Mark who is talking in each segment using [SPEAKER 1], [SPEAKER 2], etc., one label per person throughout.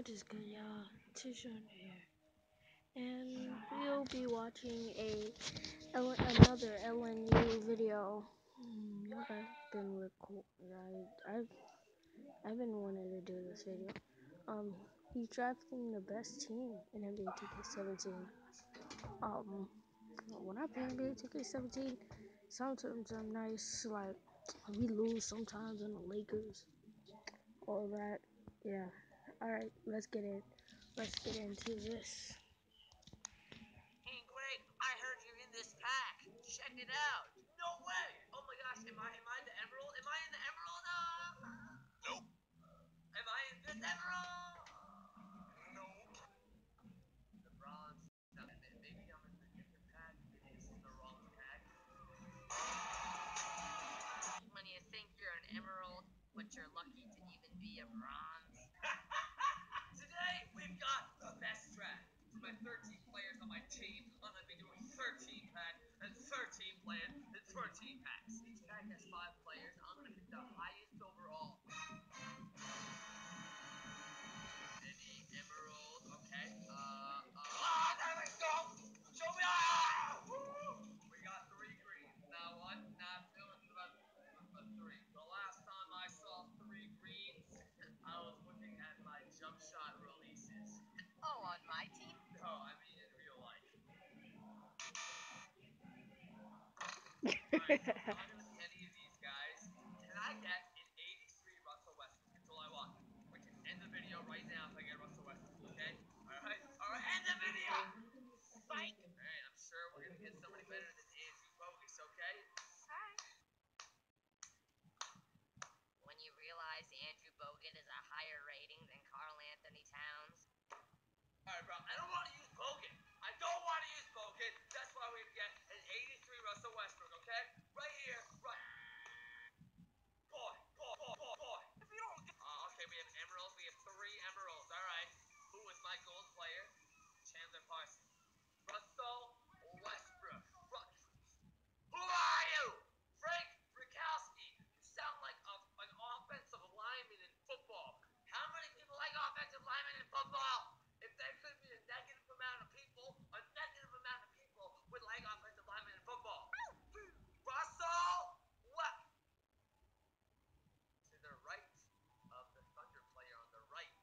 [SPEAKER 1] What is good, y'all? Tashaun here, and we'll be watching a L another LNU video. Mm, I've been. I I've I've been wanting to do this video. Um, he's drafting the best team in NBA 2K17. Um, when I play NBA 2K17, sometimes I'm nice. Like we lose sometimes in the Lakers. All that, yeah. All right, let's get in. Let's get into this.
[SPEAKER 2] Hey, Greg, I heard you're in this pack. Check it out. No way. Oh my gosh, am I am I the emerald? Am I in the emerald? Uh,
[SPEAKER 3] Nope.
[SPEAKER 2] am I in this emerald?
[SPEAKER 3] Nope.
[SPEAKER 2] The bronze. Maybe I'm in the different pack. Maybe this is the wrong pack. When you think you're an emerald, but you're lucky to even be a bronze. Today we've got the best draft. For my 13 players on my team, I'm gonna be doing 13 pack and 13 players and 13 packs. Each pack has five players. I'm gonna pick the highest overall. Any emerald, okay? Uh, uh. Ah, there we go! Show me! Ah! We got three greens. Now one, not two, but, but three. The last time I saw three greens, I was looking at my jump shot releases.
[SPEAKER 4] Oh, on my team?
[SPEAKER 2] No, I mean in real life. Alright, so I'm not gonna be any of these guys. Can I get an 83 Russell Westbrook until I walk? We can end the video right now if I get Russell Westbrook, okay? Alright? Alright, end the video! Psych! Alright, I'm sure we're gonna get somebody better than Andrew Bogut, okay?
[SPEAKER 4] Alright. When you realize Andrew Bogut is a higher rating than Carl Anthony Towns.
[SPEAKER 2] Alright, bro, I don't wanna use Bogut. I don't wanna use Bogut. That's why we get an 83 Russell Westbrook, okay? Right here, right. Boy, boy, boy, boy, boy. If you don't get. Uh, okay, we have emeralds. We have three emeralds. Alright. Who is my gold player? Chandler Parsons. Russell Westbrook. Ru- Who are you? Frank Rikowski. You sound like a, an offensive lineman in football. How many people like offensive linemen in football? If there could be a negative amount of people, a negative amount of people would like offensive linemen in football. Russell, what? To the right of the Thunder player on the right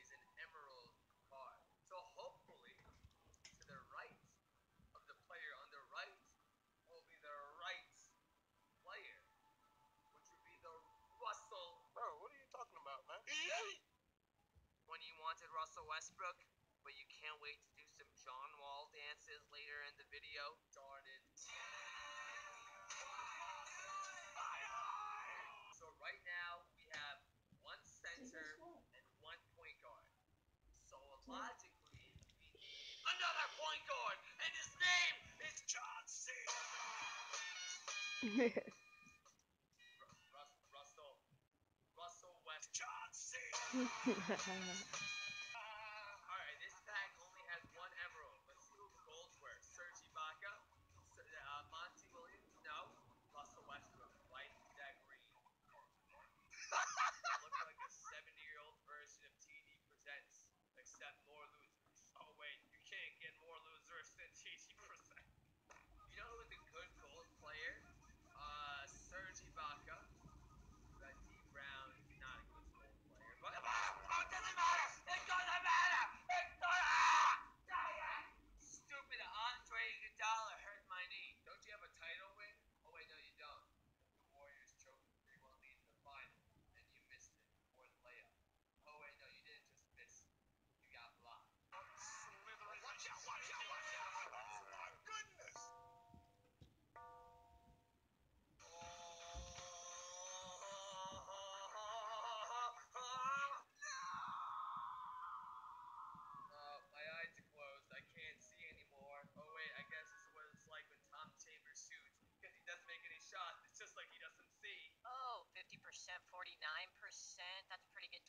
[SPEAKER 2] is an emerald card. So hopefully, to the right of the player on the right will be the right player, which would be the Russell
[SPEAKER 3] Bro, what are you talking about, man?
[SPEAKER 2] when you wanted Russell Westbrook, but you can't wait to do some John Wall dances later in the video. Darn it. So right now we have one center and one point guard. So logically, we need another point guard, and his name is John C. Ru- Rus- Russell. Russell West. John C.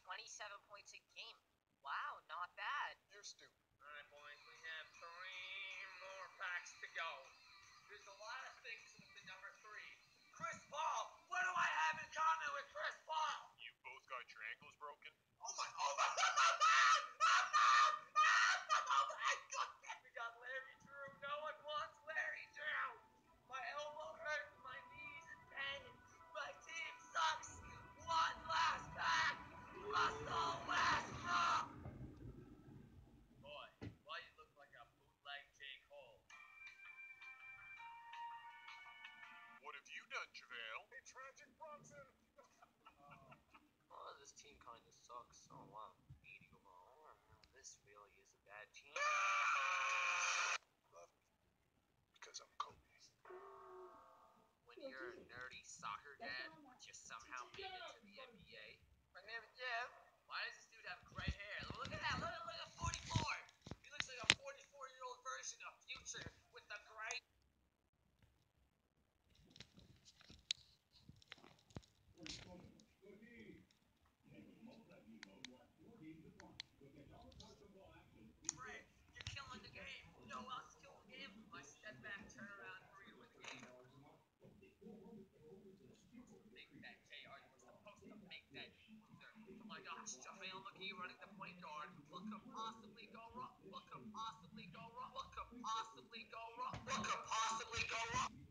[SPEAKER 4] 27 points a game. Wow, not bad.
[SPEAKER 3] You're stupid.
[SPEAKER 2] JaVale McGee running the point guard. What could possibly go wrong? What could possibly go wrong? What could possibly go wrong? What could possibly go wrong?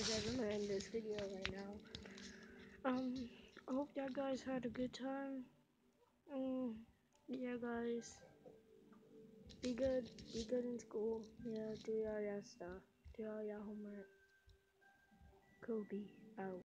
[SPEAKER 1] Guys, I'm gonna end this video right now. Um, I hope y'all guys had a good time. Um, yeah guys. Be good. Be good in school. Yeah, do all your stuff. Do all your homework. Kobe out.